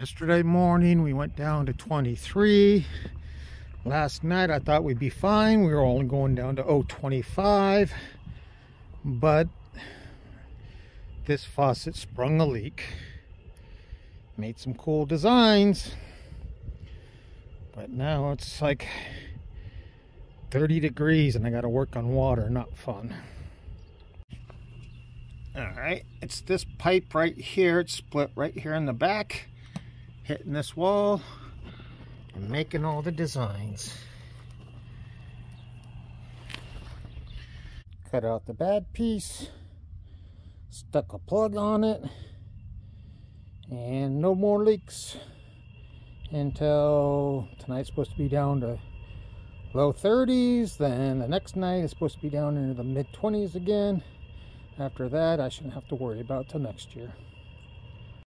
Yesterday morning we went down to 23. Last night I thought we'd be fine. We were only going down to 025. But this faucet sprung a leak. Made some cool designs. But now it's like 30 degrees and I gotta work on water. Not fun. Alright, it's this pipe right here. It's split right here in the back hitting this wall and making all the designs. Cut out the bad piece, stuck a plug on it, and no more leaks until tonight's supposed to be down to low 30s then the next night is supposed to be down into the mid 20s again after that I shouldn't have to worry about till next year